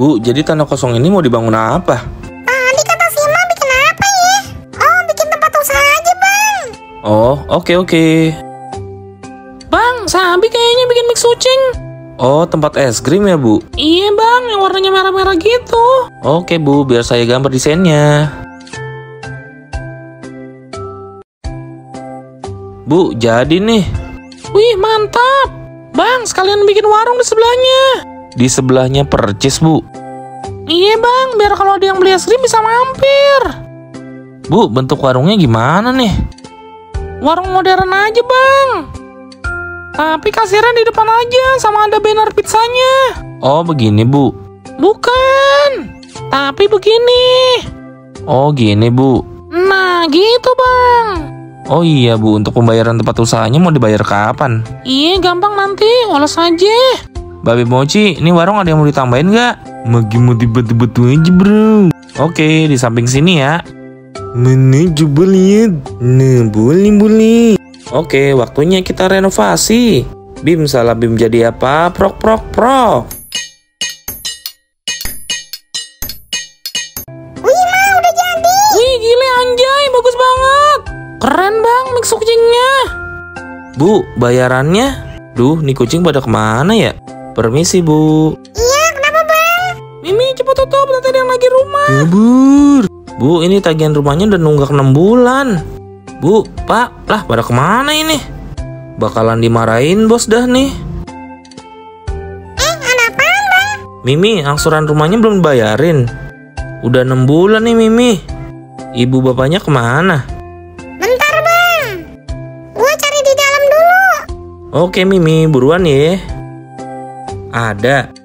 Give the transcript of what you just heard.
Bu, jadi tanah kosong ini mau dibangun apa? Tadi kata Sima bikin apa ya? Oh, bikin tempat usaha aja, Bang. Oh, oke oke. Bang, Sabi kayaknya bikin mix kucing. Oh, tempat es krim ya, Bu? Iya bang, yang warnanya merah-merah gitu. Oke, Bu, biar saya gambar desainnya. Bu, jadi nih. Wih, mantap. Bang, sekalian bikin warung di sebelahnya. Di sebelahnya percis, Bu. Iya bang, biar kalau ada yang beli es krim bisa mampir. Bu, bentuk warungnya gimana nih? Warung modern aja bang. Tapi kasirnya di depan aja, sama ada banner pizzanya. Oh, begini, Bu. Bukan, tapi begini. Oh, gini, Bu. Nah, gitu bang. Oh iya, Bu, untuk pembayaran tempat usahanya mau dibayar kapan? Iya, gampang nanti, oles aja. Babe Mochi, ini warung ada yang mau ditambahin nggak? Magi mau dibetu-betu aja bro Oke, di samping sini ya Mana coba lihat Nah, boleh boleh Oke, waktunya kita renovasi Bim salah Bim jadi apa? Prok prok prok Wih, Ma, udah jadi. Wih, gile anjay, bagus banget. Keren bang, mix kucingnya. Bu, bayarannya? Duh, nih kucing pada ke mana ya? Permisi bu Iya, kenapa, Bang? Mimi, cepet tutup, nanti ada yang lagi rumah. Kabur Bu, ini tagihan rumahnya udah nunggak 6 bulan Bu, pak, lah pada ke mana ini? Bakalan dimarahin bos dah nih Eh, ada apaan, Bang? Mimi, angsuran rumahnya belum dibayarin Udah 6 bulan nih Mimi Ibu bapaknya ke mana? Bentar, Bang. Gua cari di dalam dulu. Oke Mimi, buruan ya Ada